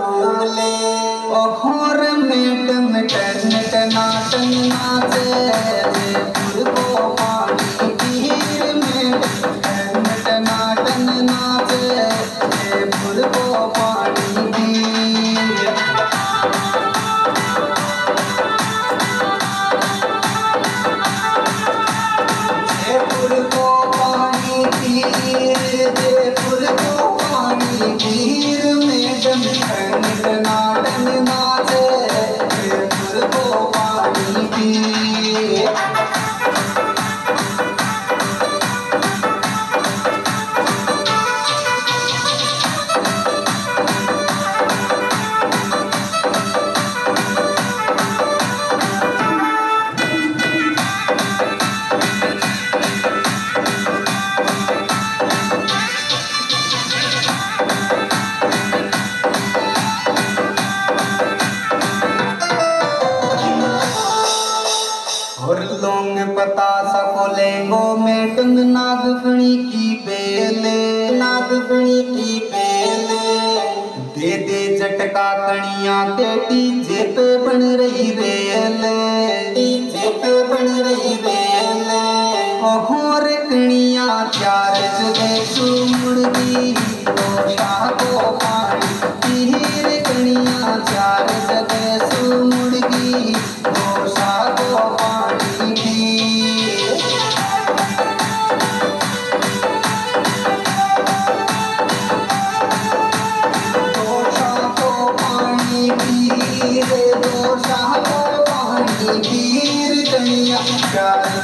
ओ घोर मेट मिटा की बेले दे दे झटका कणिया डीजे पे बन रही रेल। पे बन रही रेल। और कणिया जगह सुमुड़गी शाह को पानी तीर कणिया चार जगह God.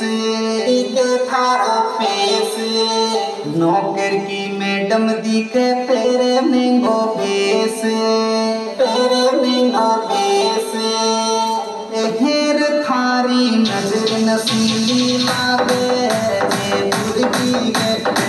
दिखे नौकर की मैडम दिखे फेरे महंगो फेस तेरे महंगो फेस हेर थारी नज़र नसीली लागे जयपुर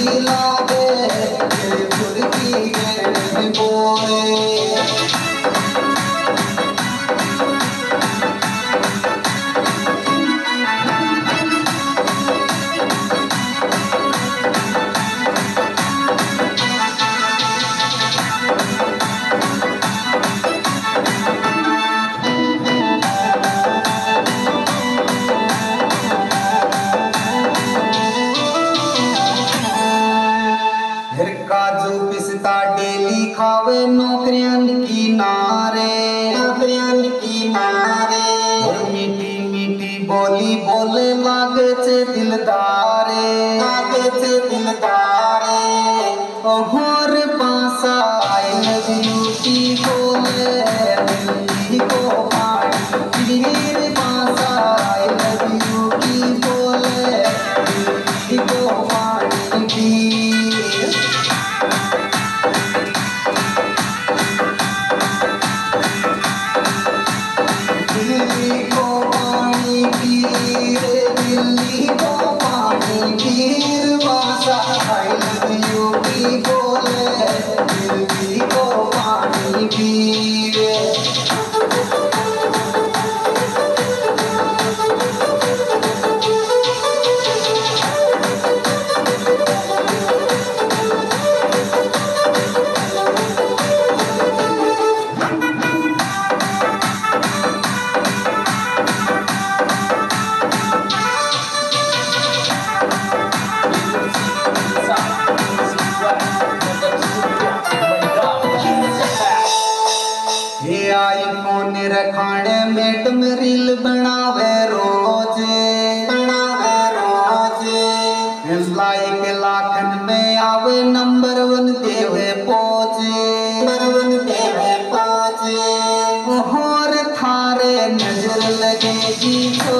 नसीली लागे खावे नौकरियाँ की नारे। नौकरियाँ की नारे। मीठी मीठी बोले दिल्ली को पानी पीर दिल्ली को पानी पीर वासा और थारे नज़र लगेगी चोरी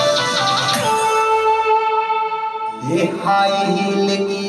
high heel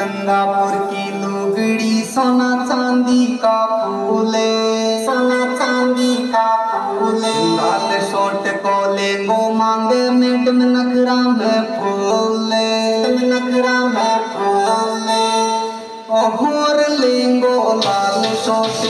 गंगापुर की लुगड़ी सोना चांदी का फूले सोना चांदी का फूले लाल शोट को लेंगो मांगे मैडम नगरा में फूले नगरा में फूले और लेंगो लाल शोट